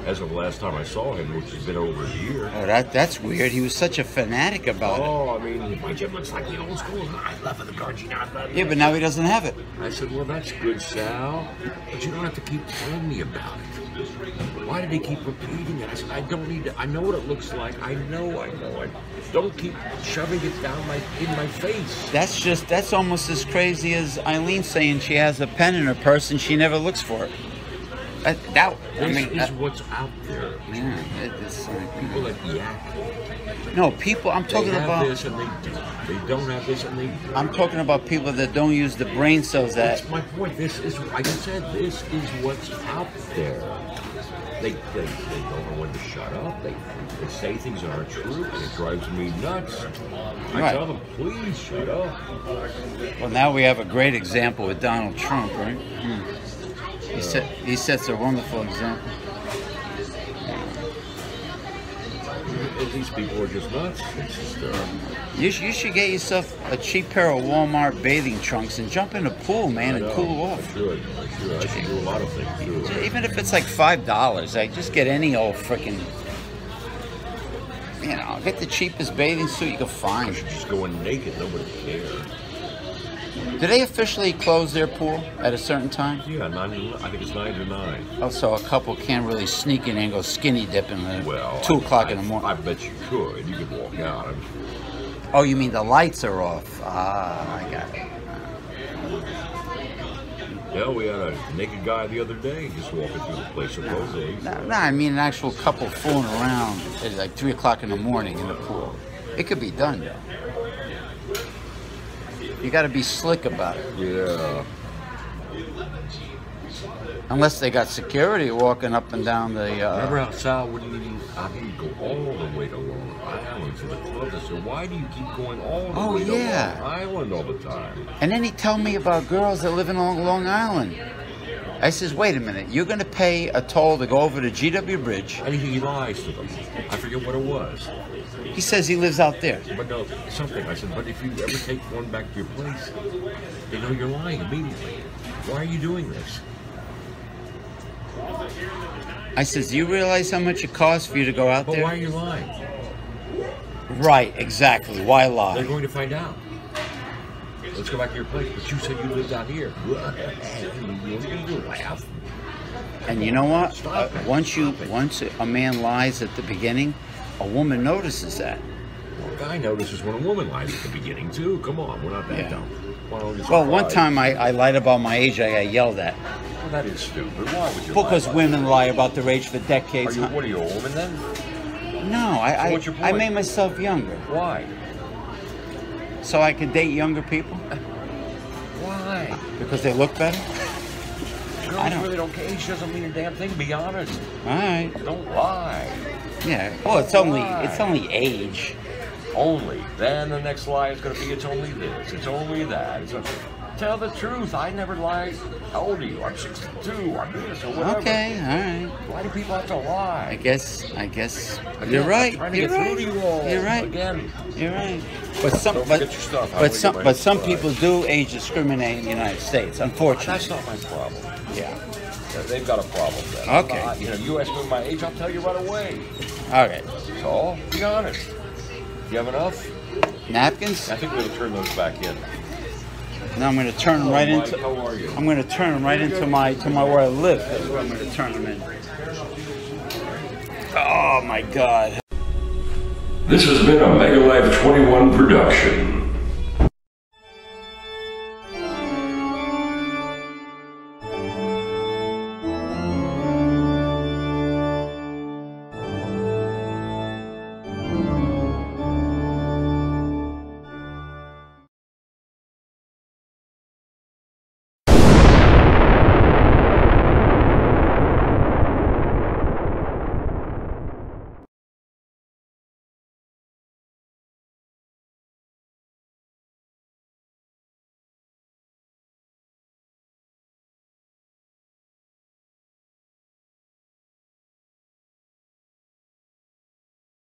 I don't think. As of last time I saw him, which has been over a year. Oh, that that's weird. He was such a fanatic about it. Oh, I mean, my gym looks like the old school. I love it, the Gargina. Yeah, but now he doesn't have it. I said, well, that's good, Sal, but you don't have to keep telling me about it. Why did he keep repeating it? I said, I don't need to. I know what it looks like. I know, I know. I don't keep shoving it down my in my face. That's just that's almost as crazy as Eileen saying she has a pen in her purse and she never looks for it. That, that I mean, is that- what's out there. yeah, it, it's like, People that yak. no people. I'm They talking have about. this and they don't. They don't have this and they do. I'm talking about people that don't use the brain cells that. That's my point. This is, like I said, this is what's out there. They, they, they don't know when to shut up. They, they say things that aren't true, and it drives me nuts. I Right. tell them, please shut up. Well, now we have a great example with Donald Trump, right? Hmm. He set he sets a wonderful example. These people are just nuts. Just, uh, You, sh- you should get yourself a cheap pair of Walmart bathing trunks and jump in the pool, man, I and cool I off. should. I should. I should do a lot of things too. Even if it's like five dollars, like just get any old freaking, you know, get the cheapest bathing suit you can I find. should just go in naked. Nobody cares. Do they officially close their pool at a certain time? Yeah, nine. I think it's nine to nine. Also, a couple can't really sneak in and go skinny dipping at Well, two o'clock in the morning. I bet you could. You could walk out. I'm- Oh, you mean the lights are off? Ah, I got it. Yeah, we had a naked guy the other day just walking through the place supposedly. No, no, I mean an actual couple fooling around at like three o'clock in the morning in the pool. It could be done though. You got to be slick about it. Yeah. Unless they got security walking up and down the. Remember Uh, how Sal wouldn't even, I mean, go all the way to Long Island to the club? I said, why do you keep going all the Oh, way yeah. to Long Island all the time? and then he tell me about girls that live in Long Island. I says, wait a minute, you're going to pay a toll to go over to GW Bridge. And he lies to them. I forget what it was. He says he lives out there. But no, something. I said, but if you ever take one back to your place, they know you're lying immediately. Why are you doing this? I says, do you realize how much it costs for you to go out But there? why are you lying? Right, exactly. Why lie? They're going to find out. Let's go back to your place. But you said you lived out here. What are you going to do? Laugh? And you know what? Stop Uh, once you, once a man lies at the beginning, a woman notices that. Well, a guy notices when a woman lies at the beginning too. Come on, we're not that Yeah. dumb. Why Well, one time I, I lied about my age. I got yelled at Well, that is stupid. Why would you? because about women lie about their age for Are decades. you? What are you, a woman then? No, I I, I made myself younger Why? So I could date younger people Why? because they look better. Girls I don't- really don't care. Age doesn't mean a damn thing. Be honest. All right. Don't lie. Yeah. Well, it's only Why? it's only age. Only. Then the next lie is going to be it's only this. It's only that. It's a, tell the truth. I never lied. How old are you? I'm 62. I'm this or whatever. Okay, all right. Why do people have to I lie? guess, I guess Again, you're I'm right. to You're get right. to you all. You're right. Again. You're right. But some, Don't but, your stuff. But some, but some supplies. people do age discriminate in the United States. Unfortunately. That's Unfortunately. not my problem. Yeah. Yeah, They've got a problem then. Okay. not- you know, you ask me my age, I'll tell you right away. All right. So, be honest. You have enough? Napkins? I think we're gonna turn those back in. Now I'm going to turn them right into. Mike. How are you? I'm going to turn them right into my to my where I live. That's where I'm going to turn them in. Oh my God. This has been a Megalife21 production.